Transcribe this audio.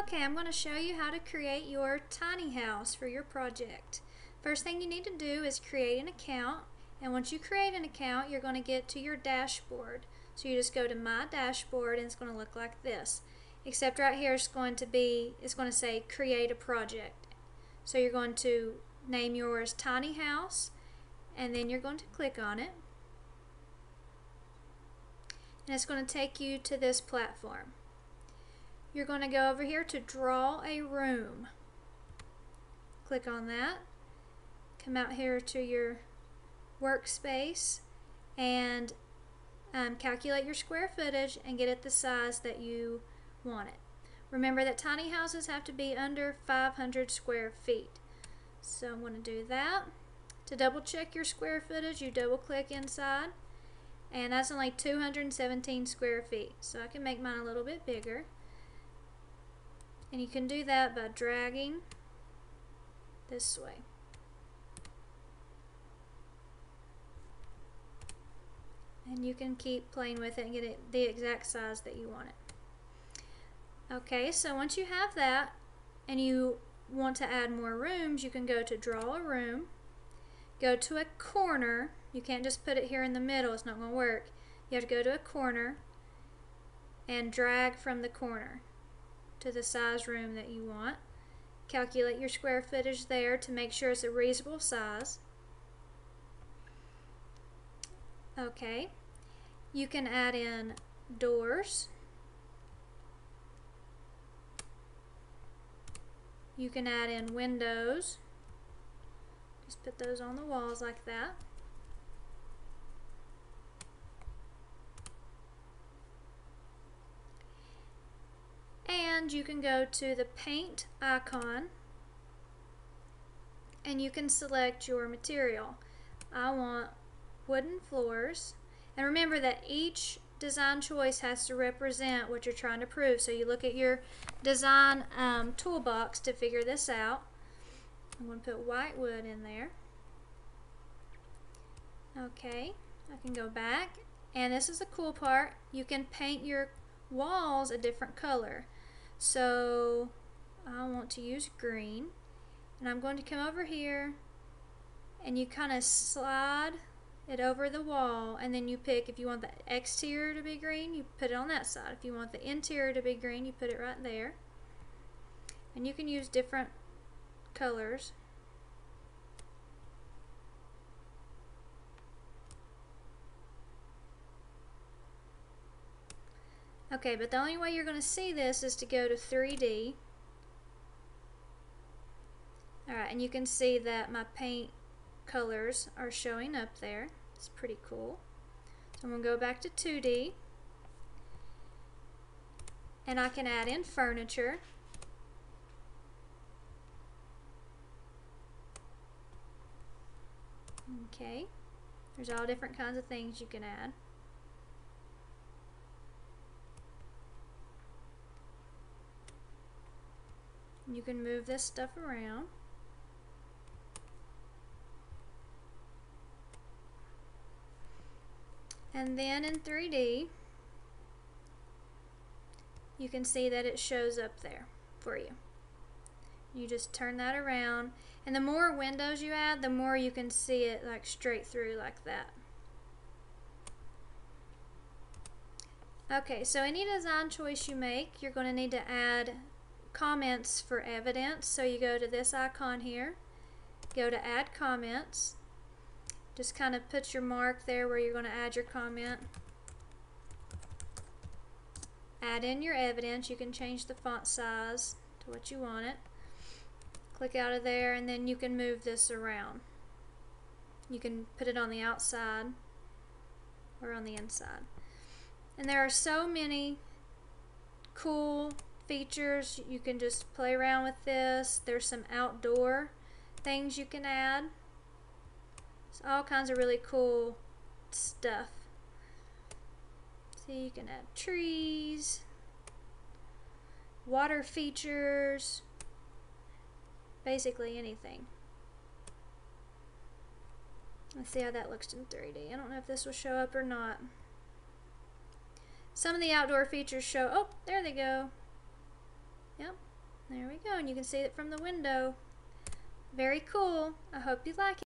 Okay, I'm going to show you how to create your tiny house for your project. First thing you need to do is create an account and once you create an account you're going to get to your dashboard. So you just go to my dashboard and it's going to look like this. Except right here it's going to be, it's going to say create a project. So you're going to name yours tiny house and then you're going to click on it and it's going to take you to this platform. You're going to go over here to draw a room. Click on that. Come out here to your workspace and um, calculate your square footage and get it the size that you want it. Remember that tiny houses have to be under 500 square feet. So I'm going to do that. To double check your square footage, you double click inside and that's only 217 square feet. So I can make mine a little bit bigger. And you can do that by dragging this way. And you can keep playing with it and get it the exact size that you want it. Okay, so once you have that and you want to add more rooms, you can go to draw a room, go to a corner, you can't just put it here in the middle, it's not going to work. You have to go to a corner and drag from the corner to the size room that you want. Calculate your square footage there to make sure it's a reasonable size. Okay, you can add in doors. You can add in windows. Just put those on the walls like that. And you can go to the paint icon and you can select your material. I want wooden floors and remember that each design choice has to represent what you're trying to prove so you look at your design um, toolbox to figure this out. I'm going to put white wood in there. Okay, I can go back and this is the cool part. You can paint your walls a different color. So I want to use green. And I'm going to come over here. And you kind of slide it over the wall. And then you pick if you want the exterior to be green you put it on that side. If you want the interior to be green you put it right there. And you can use different colors Okay, but the only way you're going to see this is to go to 3D. Alright, and you can see that my paint colors are showing up there. It's pretty cool. So I'm going to go back to 2D. And I can add in furniture. Okay. There's all different kinds of things you can add. You can move this stuff around. And then in 3D, you can see that it shows up there for you. You just turn that around and the more windows you add, the more you can see it like straight through like that. Okay, so any design choice you make, you're going to need to add comments for evidence. So you go to this icon here, go to add comments, just kind of put your mark there where you're going to add your comment. Add in your evidence. You can change the font size to what you want it. Click out of there and then you can move this around. You can put it on the outside or on the inside. And there are so many cool features. You can just play around with this. There's some outdoor things you can add. It's all kinds of really cool stuff. See, you can add trees, water features, basically anything. Let's see how that looks in 3D. I don't know if this will show up or not. Some of the outdoor features show, oh, there they go. Yep, There we go, and you can see it from the window. Very cool. I hope you like it.